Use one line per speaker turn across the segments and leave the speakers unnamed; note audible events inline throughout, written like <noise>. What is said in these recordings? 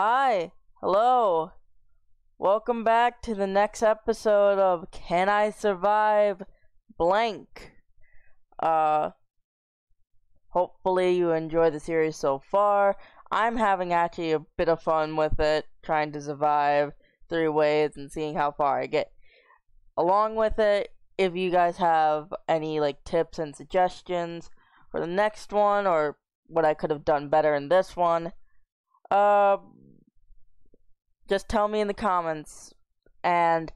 Hi, hello. Welcome back to the next episode of Can I Survive Blank? Uh, hopefully you enjoy the series so far. I'm having actually a bit of fun with it, trying to survive three ways and seeing how far I get. Along with it, if you guys have any like tips and suggestions for the next one or what I could have done better in this one, uh, just tell me in the comments and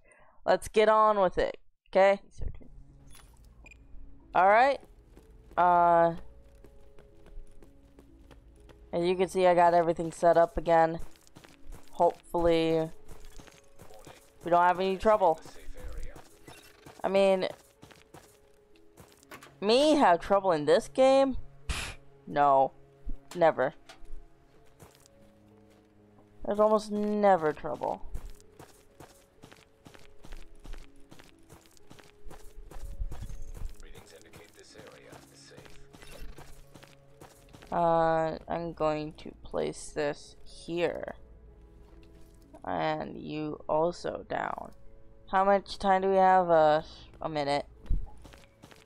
let's get on with it. Okay? Alright. Uh, as you can see, I got everything set up again. Hopefully, we don't have any trouble. I mean, me have trouble in this game? No, never. There's almost never trouble. Uh, I'm going to place this here. And you also down. How much time do we have? Uh, a minute.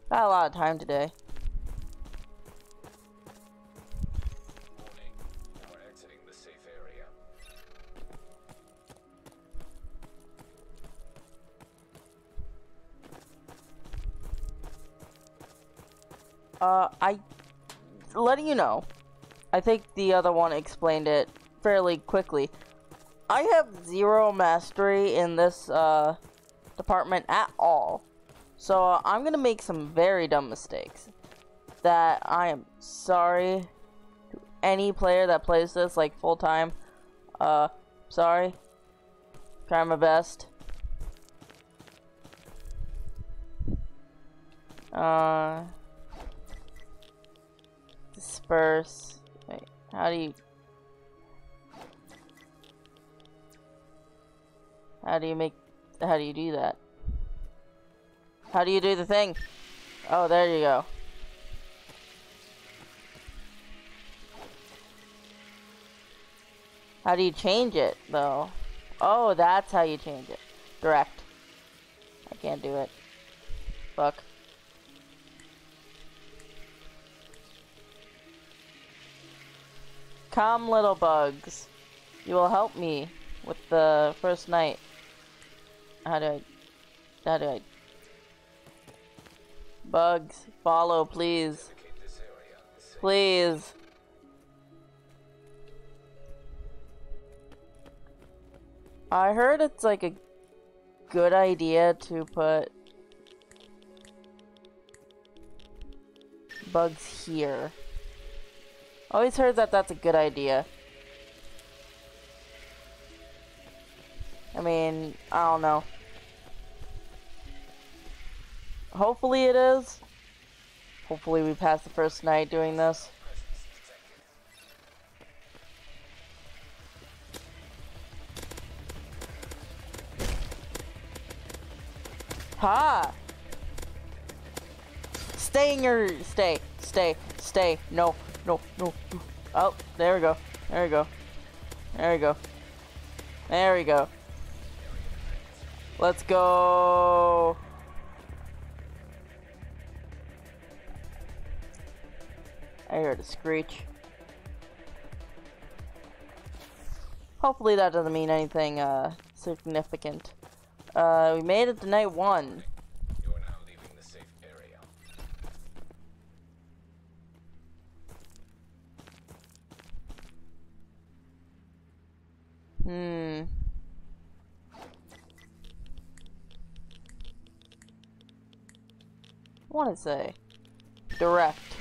Got a lot of time today. Uh, I, letting you know, I think the other one explained it fairly quickly. I have zero mastery in this, uh, department at all. So, uh, I'm gonna make some very dumb mistakes. That I am sorry to any player that plays this, like, full-time. Uh, sorry. Try my best. Uh disperse. Wait, how do you... How do you make... How do you do that? How do you do the thing? Oh, there you go. How do you change it, though? Oh, that's how you change it. Direct. I can't do it. Fuck. Come, little bugs. You will help me with the first night. How do I... How do I... Bugs, follow, please. Please. I heard it's like a good idea to put bugs here. Always heard that that's a good idea. I mean, I don't know. Hopefully it is. Hopefully we pass the first night doing this. Ha! Stay in your... Stay. Stay. Stay. No no, no. Oh, there we go. There we go. There we go. There we go. Let's go. I heard a screech. Hopefully that doesn't mean anything uh, significant. Uh, we made it to night one. Hmm. I want to say direct.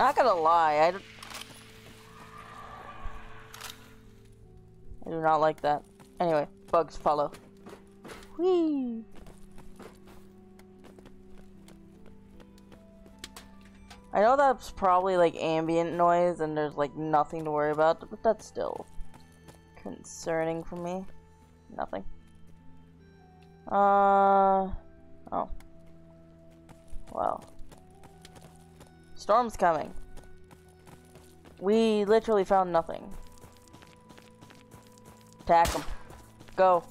Not gonna lie, I do not like that. Anyway, bugs follow. Whee! I know that's probably like ambient noise and there's like nothing to worry about, but that's still concerning for me. Nothing. Uh oh. Well. Storm's coming. We literally found nothing. Attack them. Go.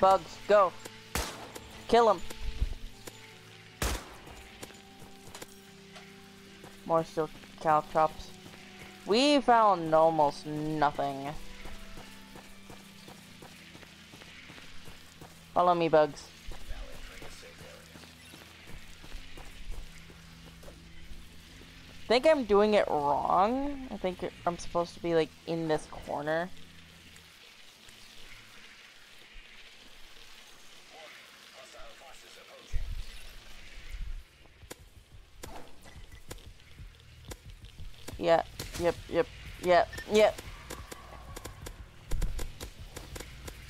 Bugs, go. Kill them. More steel caltrops. We found almost nothing. Follow me, bugs. Think I'm doing it wrong. I think I'm supposed to be like in this corner. Yeah, yep, yep, yep, yep.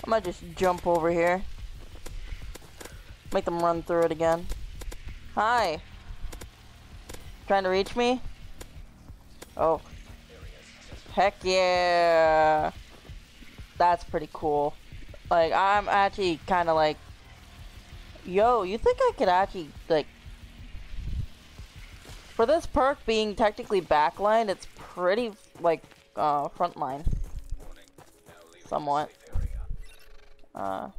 I might just jump over here. Make them run through it again. Hi. Trying to reach me? Oh. Heck yeah. That's pretty cool. Like, I'm actually kind of like, yo, you think I could actually, like, for this perk being technically backline, it's pretty, like, uh, frontline. Somewhat. Uh,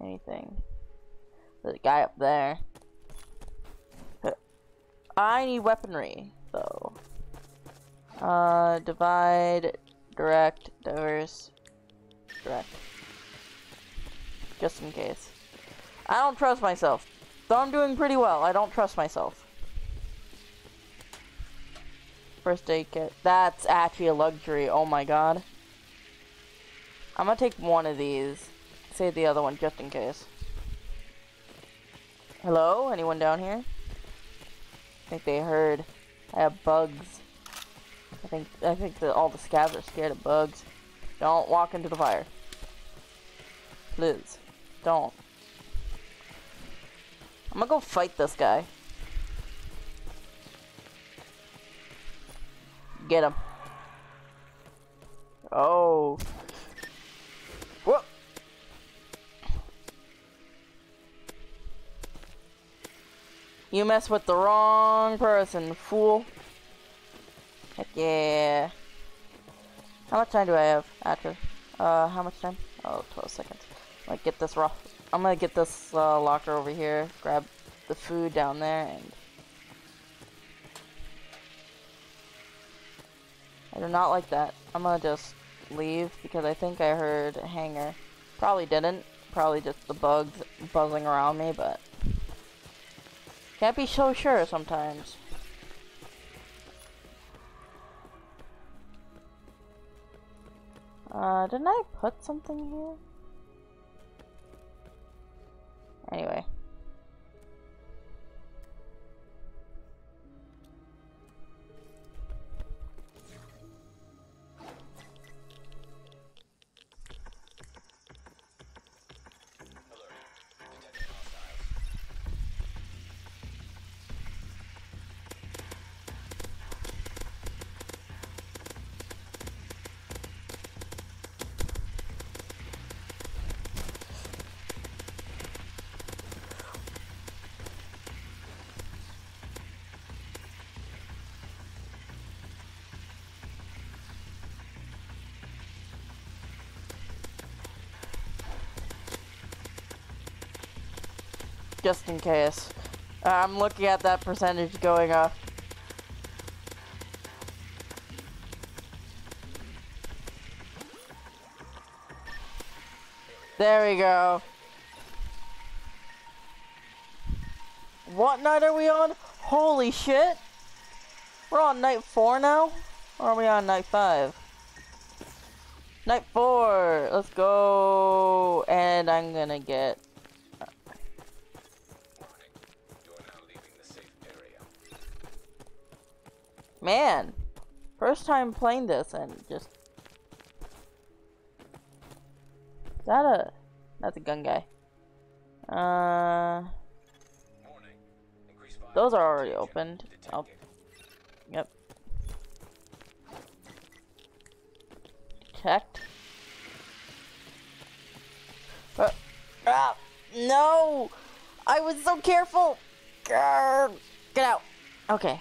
anything. The guy up there. I need weaponry, though. Uh, divide, direct, disperse, direct. Just in case. I don't trust myself. Though I'm doing pretty well, I don't trust myself. First aid kit. That's actually a luxury. Oh my god. I'm gonna take one of these. Save the other one just in case. Hello? Anyone down here? I think they heard. I have bugs. I think I think that all the scavs are scared of bugs. Don't walk into the fire. Please. Don't. I'm gonna go fight this guy. Get him. Oh. You mess with the wrong person, fool. Heck yeah. How much time do I have after? Uh, how much time? Oh, 12 seconds. Like, get this raw. I'm gonna get this uh, locker over here, grab the food down there, and... I do not like that. I'm gonna just leave because I think I heard a hanger. Probably didn't. Probably just the bugs buzzing around me, but... Can't be so sure sometimes. Uh, didn't I put something here? Anyway. Just in case. I'm looking at that percentage going up. There we go. What night are we on? Holy shit! We're on night four now? Or are we on night five? Night four! Let's go! And I'm gonna get... Man, first time playing this and just. Is that a. That's a gun guy. Uh. Those are already opened. Oh. Yep. Checked. Uh, ah, no! I was so careful! Grr, get out! Okay.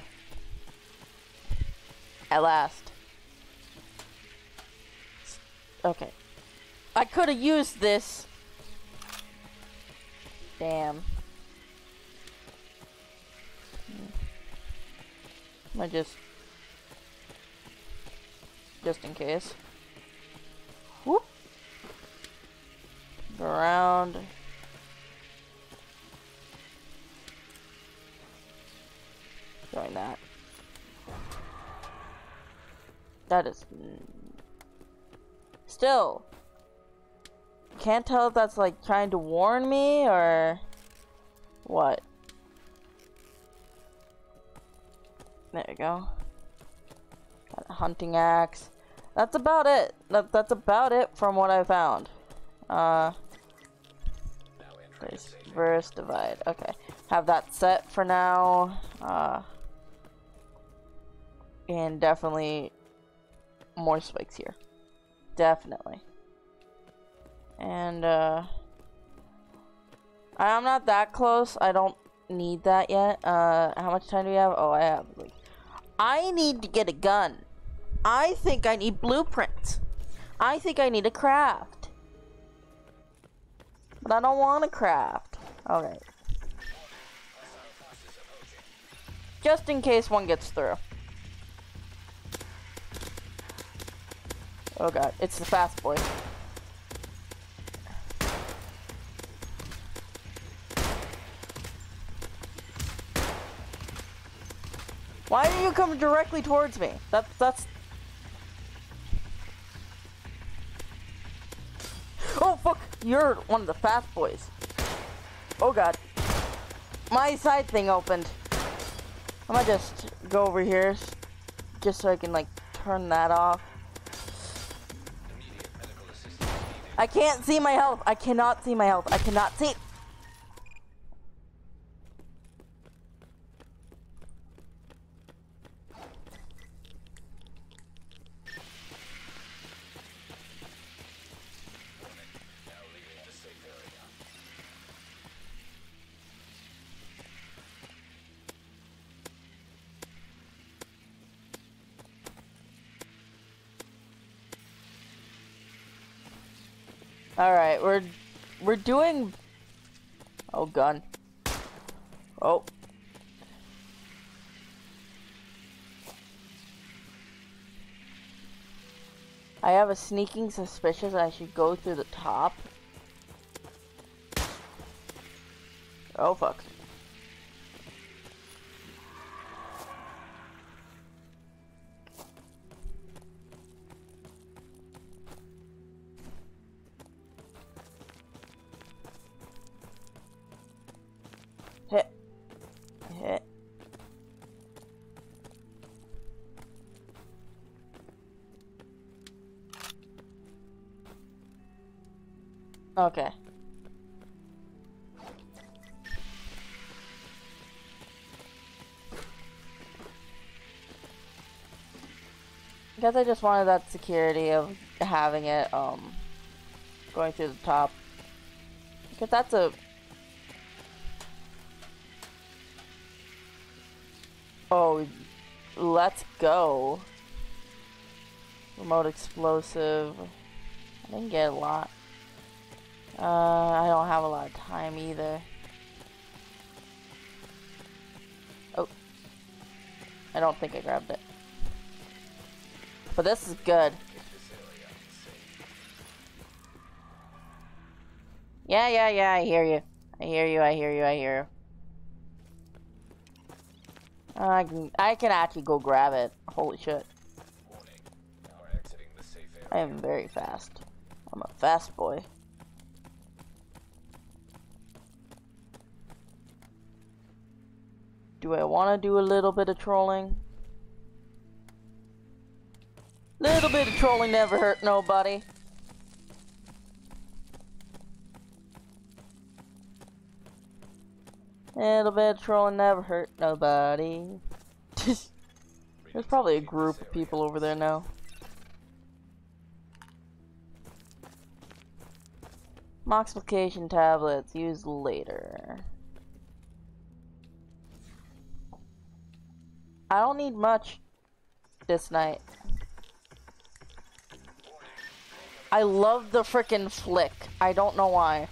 At last. Okay. I could have used this. Damn. Hmm. I just... Just in case. Whoop. Around. Doing that. That is... Still. Can't tell if that's like trying to warn me or... What? There you go. Hunting axe. That's about it. That, that's about it from what I found. Uh, verse divide. Okay, have that set for now. Uh, and definitely more spikes here. Definitely. And uh, I'm not that close. I don't need that yet. Uh, how much time do we have? Oh, I have like I need to get a gun. I think I need blueprints. I think I need a craft. But I don't want a craft. Okay. Just in case one gets through. Oh god, it's the fast boy. Why are you coming directly towards me? That, that's... Oh, fuck! You're one of the fast boys. Oh, God. My side thing opened. I might just go over here just so I can, like, turn that off. I can't see my health. I cannot see my health. I cannot see... Alright, we're we're doing Oh gun. Oh. I have a sneaking suspicion I should go through the top. Oh fuck. Okay. I guess I just wanted that security of having it, um, going through the top. Because that's a... Oh, let's go. Remote explosive. I didn't get a lot. Uh, I don't have a lot of time either. Oh. I don't think I grabbed it. But this is good. Yeah, yeah, yeah, I hear you. I hear you, I hear you, I hear you. I can, I can actually go grab it. Holy shit. I am very fast. I'm a fast boy. Do I want to do a little bit of trolling? Little bit of trolling never hurt nobody. Little bit of trolling never hurt nobody. <laughs> There's probably a group of people over there now. Multiplication tablets used later. I don't need much this night. I love the frickin' flick. I don't know why.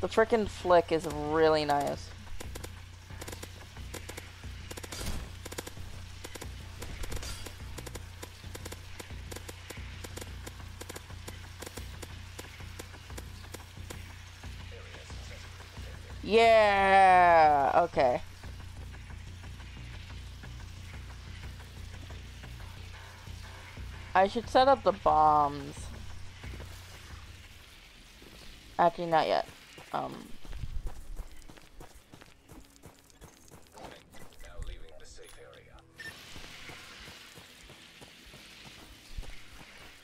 The frickin' flick is really nice. Yeah, okay. I should set up the bombs. Actually, not yet. Um.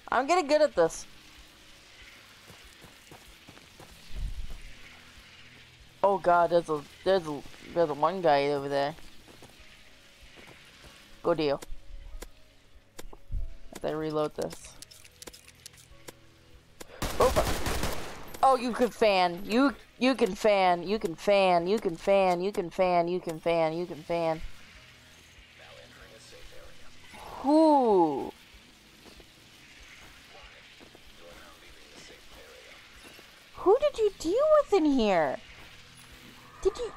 I'm getting good at this. Oh god, there's a there's a there's a one guy over there. Go deal. I reload this. Oh, oh, you can fan. You you can fan. You can fan. You can fan. You can fan. You can fan. You can fan. Whoo. Who did you deal with in here? Did you...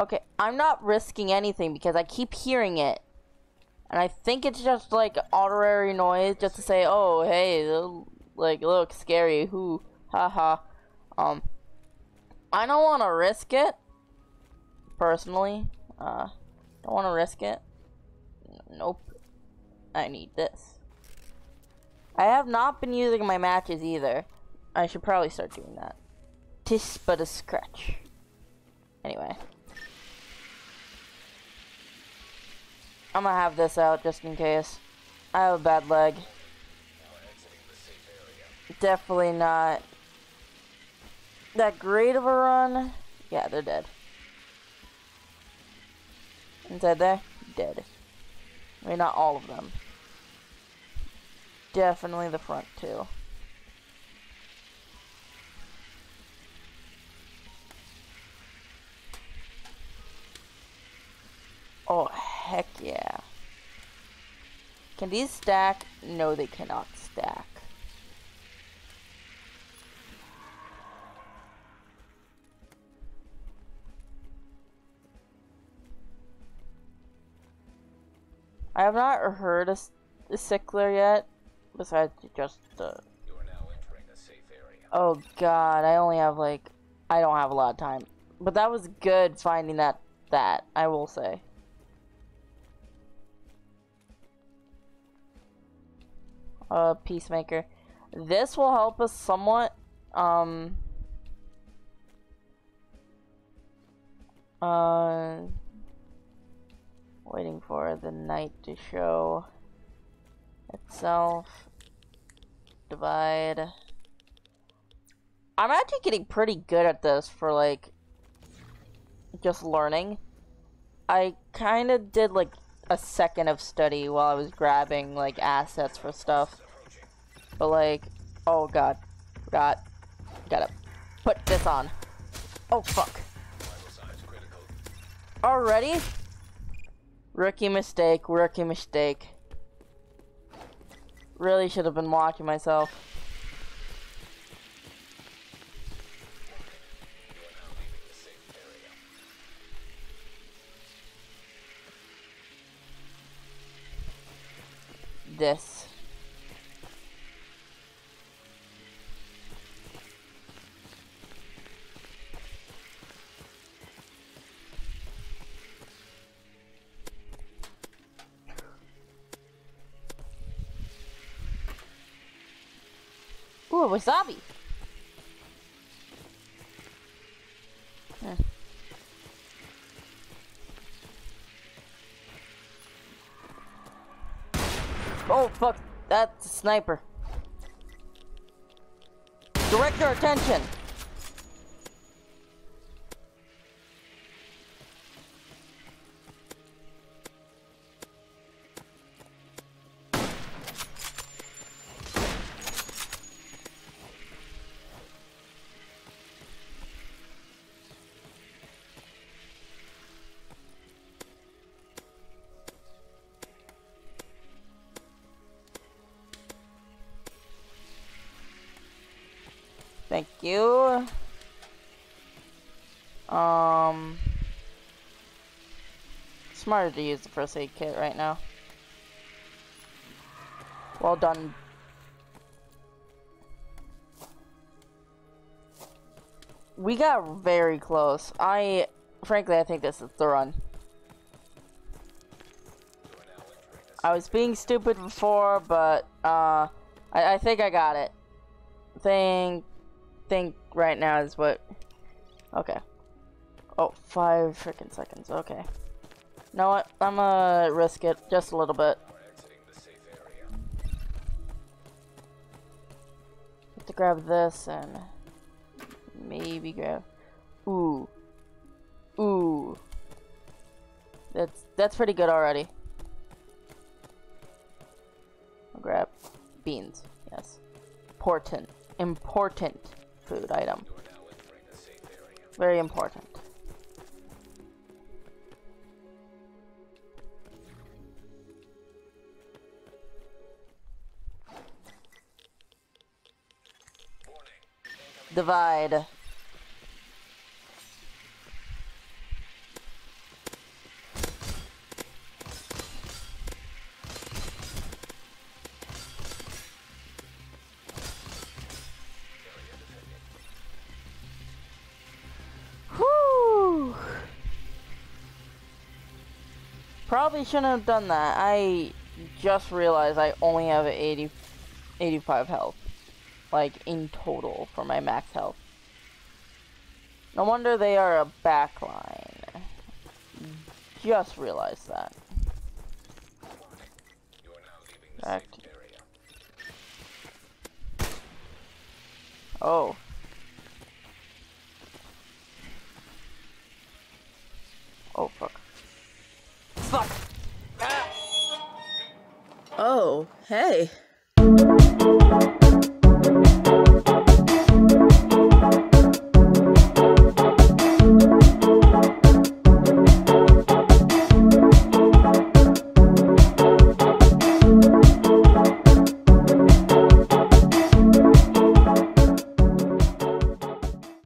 Okay, I'm not risking anything because I keep hearing it. And I think it's just like honorary noise just to say, oh, hey, like, look, scary, who, haha. Um, I don't want to risk it, personally. Uh, don't want to risk it. Nope. I need this. I have not been using my matches either. I should probably start doing that. Tis but a scratch. Anyway. I'm gonna have this out just in case. I have a bad leg. Definitely not that great of a run. Yeah, they're dead. Inside there, dead. I mean, not all of them. Definitely the front two. Oh, heck yeah. Can these stack? No, they cannot stack. I have not heard a, a sickler yet, besides just the... Oh god, I only have like... I don't have a lot of time. But that was good finding that that, I will say. Uh, Peacemaker. This will help us somewhat. Um. Uh. Waiting for the night to show itself. Divide. I'm actually getting pretty good at this for like just learning. I kind of did like a second of study while I was grabbing like assets for stuff. But like, oh god, got, gotta put this on. Oh fuck. Already? Rookie mistake, rookie mistake. Really should have been watching myself. This. Ooh, wasabi. That's a sniper. Direct your attention. You. Um, smarter to use the first aid kit right now. Well done. We got very close. I, frankly, I think this is the run. I was being stupid before, but, uh, I, I think I got it. Think think right now is what... Okay. Oh, five freaking seconds. Okay. You know what? I'm gonna risk it just a little bit. Have to grab this and maybe grab. Ooh. Ooh. That's that's pretty good already. I'll grab beans. Yes. Important. Important food item. Very important. Divide. Probably shouldn't have done that. I just realized I only have 80, 85 health. Like, in total for my max health. No wonder they are a backline. Just realized that. Back Oh. fuck! Ah.
Oh, hey.